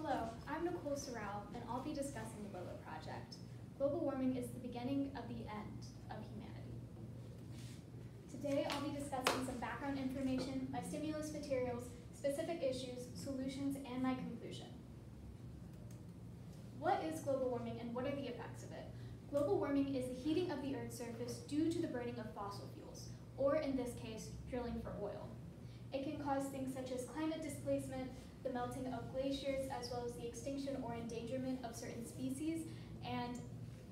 Hello, I'm Nicole Sorrell, and I'll be discussing the Willow Project. Global warming is the beginning of the end of humanity. Today, I'll be discussing some background information, my stimulus materials, specific issues, solutions, and my conclusion. What is global warming and what are the effects of it? Global warming is the heating of the Earth's surface due to the burning of fossil fuels, or in this case, drilling for oil. It can cause things such as climate melting of glaciers, as well as the extinction or endangerment of certain species, and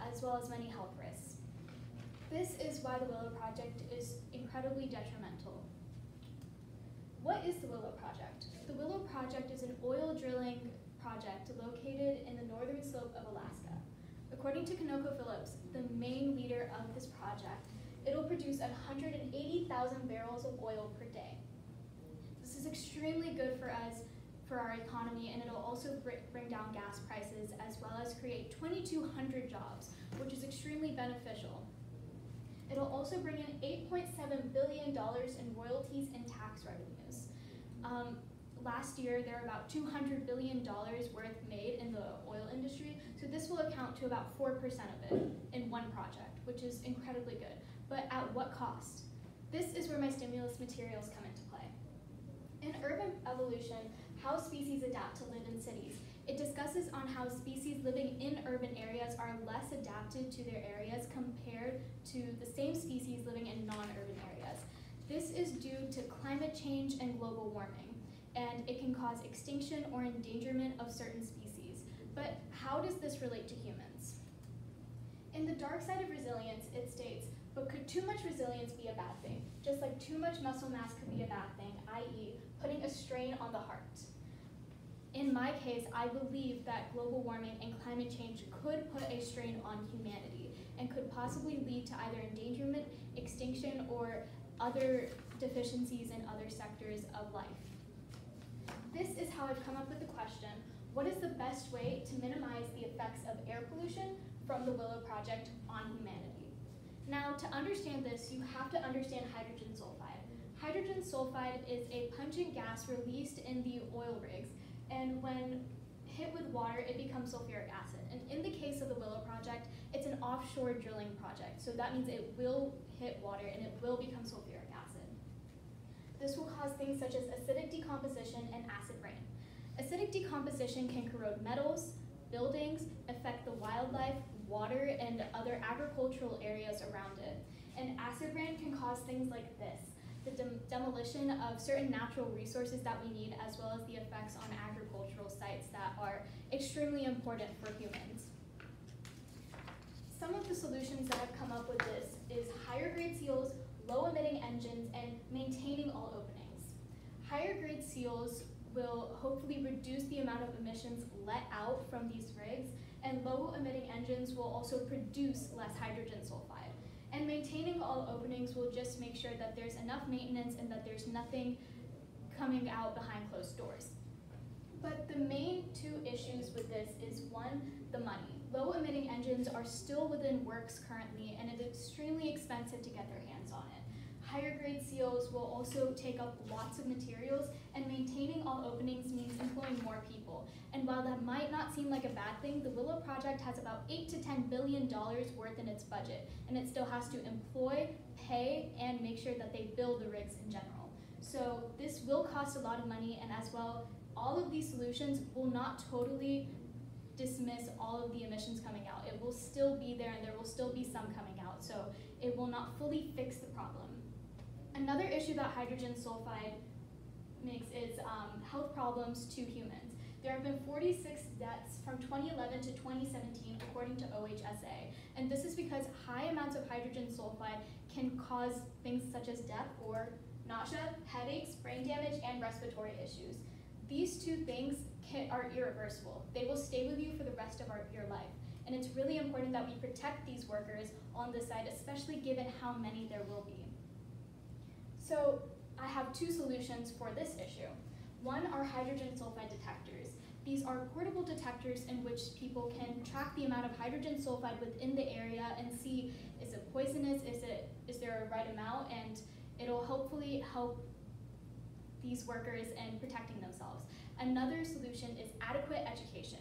as well as many health risks. This is why the Willow Project is incredibly detrimental. What is the Willow Project? The Willow Project is an oil drilling project located in the northern slope of Alaska. According to ConocoPhillips, the main leader of this project, it'll produce 180,000 barrels of oil per day. This is extremely good for us for our economy and it'll also bring down gas prices as well as create 2,200 jobs, which is extremely beneficial. It'll also bring in $8.7 billion in royalties and tax revenues. Um, last year, there were about $200 billion worth made in the oil industry, so this will account to about 4% of it in one project, which is incredibly good. But at what cost? This is where my stimulus materials come into play. In urban evolution, how species adapt to live in cities. It discusses on how species living in urban areas are less adapted to their areas compared to the same species living in non-urban areas. This is due to climate change and global warming, and it can cause extinction or endangerment of certain species. But how does this relate to humans? In The Dark Side of Resilience, it states, but could too much resilience be a bad thing? Just like too much muscle mass could be a bad thing, i.e., putting a strain on the heart. In my case, I believe that global warming and climate change could put a strain on humanity and could possibly lead to either endangerment, extinction, or other deficiencies in other sectors of life. This is how I've come up with the question, what is the best way to minimize the effects of air pollution from the Willow Project on humanity? Now, to understand this, you have to understand hydrogen sulfide. Hydrogen sulfide is a pungent gas released in the oil rigs, and when hit with water, it becomes sulfuric acid. And in the case of the Willow Project, it's an offshore drilling project, so that means it will hit water and it will become sulfuric acid. This will cause things such as acidic decomposition and acid rain. Acidic decomposition can corrode metals, buildings, affect the wildlife, water, and other agricultural areas around it. And acid rain can cause things like this, the dem demolition of certain natural resources that we need, as well as the effects on agricultural sites that are extremely important for humans. Some of the solutions that I've come up with this is higher grade seals, low emitting engines, and maintaining all openings. Higher grade seals will hopefully reduce the amount of emissions let out from these rigs, and low emitting engines will also produce less hydrogen sulfide. And maintaining all openings will just make sure that there's enough maintenance and that there's nothing coming out behind closed doors. But the main two issues with this is one, the money. Low emitting engines are still within works currently and it's extremely expensive to get their hands. Higher grade seals will also take up lots of materials and maintaining all openings means employing more people. And while that might not seem like a bad thing, the Willow Project has about 8 to 10 billion dollars worth in its budget and it still has to employ, pay, and make sure that they build the rigs in general. So this will cost a lot of money and as well, all of these solutions will not totally dismiss all of the emissions coming out. It will still be there and there will still be some coming out. So it will not fully fix the problem. Another issue that hydrogen sulfide makes is um, health problems to humans. There have been 46 deaths from 2011 to 2017 according to OHSA, and this is because high amounts of hydrogen sulfide can cause things such as death or nausea, headaches, brain damage, and respiratory issues. These two things can, are irreversible. They will stay with you for the rest of our, your life. And it's really important that we protect these workers on this side, especially given how many there will be. So I have two solutions for this issue. One are hydrogen sulfide detectors. These are portable detectors in which people can track the amount of hydrogen sulfide within the area and see is it poisonous, is, it, is there a right amount, and it'll hopefully help these workers in protecting themselves. Another solution is adequate education.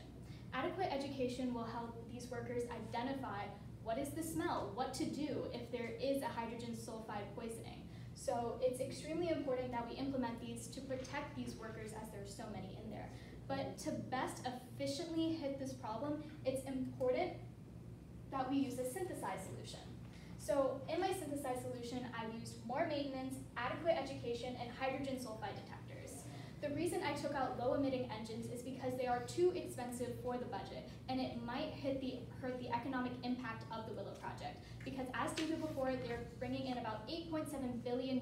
Adequate education will help these workers identify what is the smell, what to do if there is a hydrogen sulfide poisoning. So it's extremely important that we implement these to protect these workers as there are so many in there. But to best efficiently hit this problem, it's important that we use a synthesized solution. So in my synthesized solution, I've used more maintenance, adequate education, and hydrogen sulfide detectors. The reason I took out low emitting engines is because they are too expensive for the budget, and it might hit the, hurt the economic impact of the Willow project. Because as stated before, they're bringing in about $8.7 billion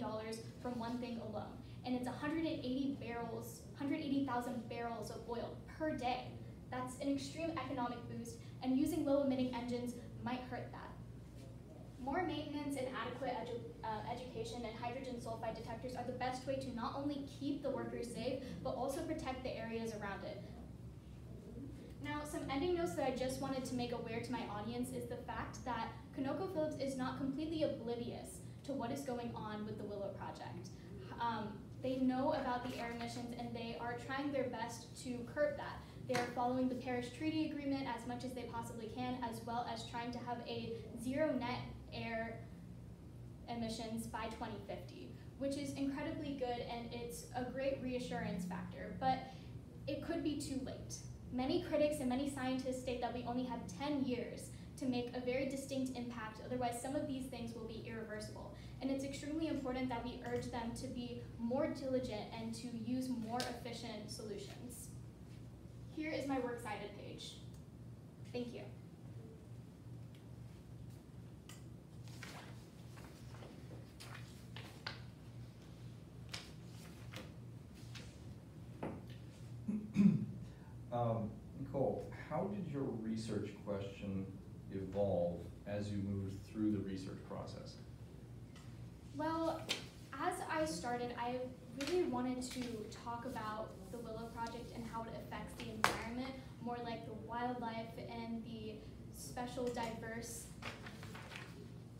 from one thing alone, and it's 180 barrels, 180,000 barrels of oil per day. That's an extreme economic boost, and using low emitting engines might hurt that. More maintenance and adequate edu uh, education and hydrogen sulfide detectors are the best way to not only keep the workers safe, but also protect the areas around it. Now, some ending notes that I just wanted to make aware to my audience is the fact that ConocoPhillips is not completely oblivious to what is going on with the Willow Project. Um, they know about the air emissions and they are trying their best to curb that. They are following the Paris Treaty Agreement as much as they possibly can, as well as trying to have a zero net air emissions by 2050, which is incredibly good and it's a great reassurance factor, but it could be too late. Many critics and many scientists state that we only have 10 years to make a very distinct impact, otherwise some of these things will be irreversible. And it's extremely important that we urge them to be more diligent and to use more efficient solutions. Here is my works cited page. Thank you. Um, Nicole, how did your research question evolve as you moved through the research process? Well, as I started, I really wanted to talk about the Willow Project and how it affects the environment, more like the wildlife and the special diverse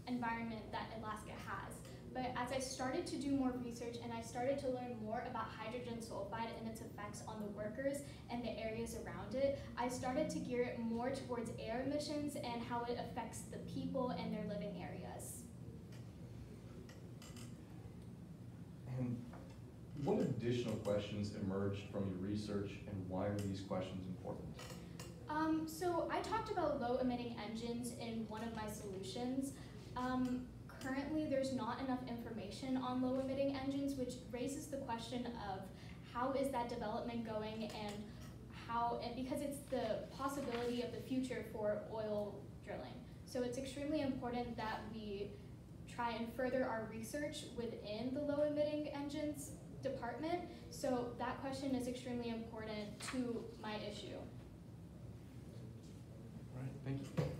environment that Alaska has. But as I started to do more research and I started to learn more about hydrogen sulfide and its effects on the workers and the areas around it, I started to gear it more towards air emissions and how it affects the people and their living areas. And what additional questions emerged from your research and why are these questions important? Um, so I talked about low emitting engines in one of my solutions. Um, currently, there's not enough information on low emitting engines, which raises the question of how is that development going and how, and because it's the possibility of the future for oil drilling. So it's extremely important that we try and further our research within the low emitting engines department. So that question is extremely important to my issue. All right, thank you.